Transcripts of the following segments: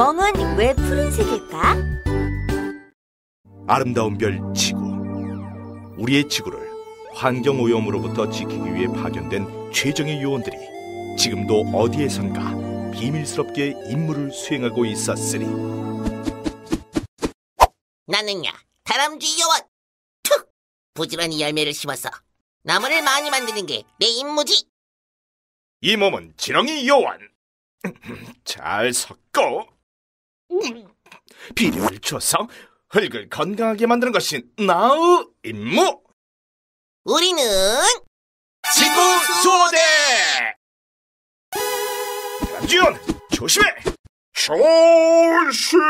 멍은 왜 푸른색일까? 아름다운 별 지구. 우리의 지구를 환경 오염으로부터 지키기 위해 파견된 최정의 요원들이 지금도 어디에선가 비밀스럽게 임무를 수행하고 있었으니 나는야 다람쥐 요원 툭 부지런히 열매를 심어서 나무를 많이 만드는 게 내 임무지 이 몸은 지렁이 요원. 잘 섞어. 비료를 줘서 흙을 건강하게 만드는 것이 나의 임무. 우리는 지구 수호대. 지원 조심해. 조심해.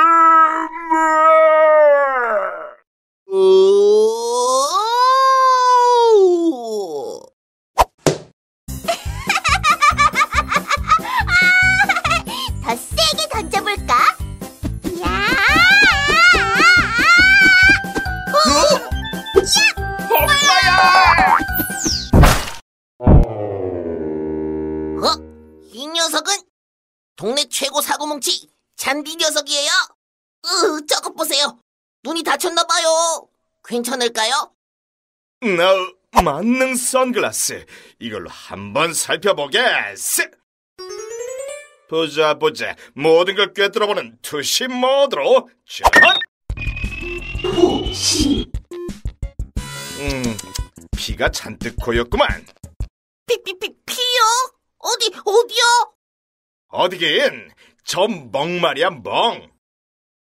녀석은 동네 최고 사고뭉치 잔디 녀석이에요. 으, 저것 보세요. 눈이 다쳤나 봐요. 괜찮을까요? 나 만능 선글라스 이걸로 한번 살펴보겠어. 보자 보자 모든 걸 꿰뚫어보는 투시 모드로 전. 음 피가 잔뜩 고였구만. 피피피 피요? 어디 어디요? 어디긴 저 멍 말이야 멍.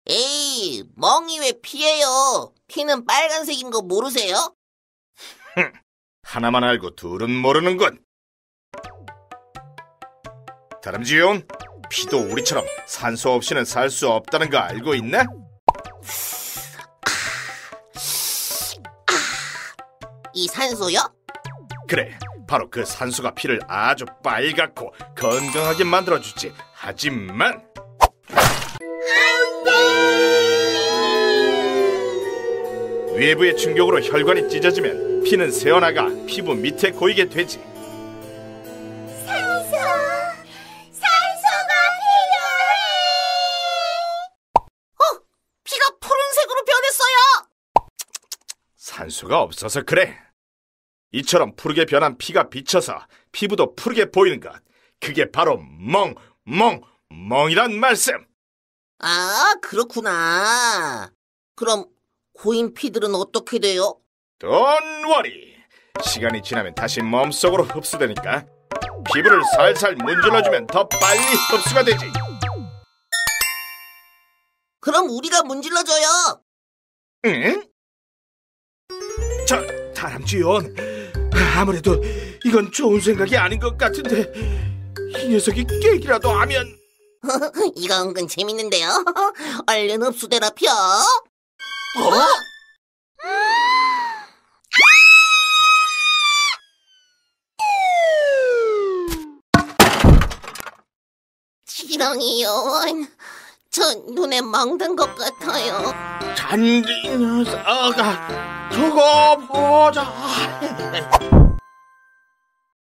에이, 멍이 왜 피해요? 피는 빨간색인 거 모르세요? 하나만 알고 둘은 모르는군. 다람쥐용 피도 우리처럼 산소 없이는 살 수 없다는 거 알고 있나? 이 산소요? 그래, 바로 그 산소가 피를 아주 빨갛고 건강하게 만들어주지. 하지만 외부의 충격으로 혈관이 찢어지면 피는 새어나가 피부 밑에 고이게 되지. 산소! 산소가 필요해! 피가 푸른색으로 변했어요! 산소가 없어서 그래. 이처럼 푸르게 변한 피가 비쳐서 피부도 푸르게 보이는 것. 그게 바로 멍, 멍, 멍이란 말씀. 아, 그렇구나. 그럼 고인 피들은 어떻게 돼요? Don't worry. 시간이 지나면 다시 몸속으로 흡수되니까 피부를 살살 문질러주면 더 빨리 흡수가 되지. 그럼 우리가 문질러줘요. 응? 저 다람쥐원 아무래도 이건 좋은 생각이 아닌 것 같은데 이 녀석이 깨기라도 하면 이거 은근 재밌는데요. 얼른 흡수되라 펴. 어? 지렁이 요원. 저 눈에 멍든 것 같아요. 잔디 녀석아 두고 보자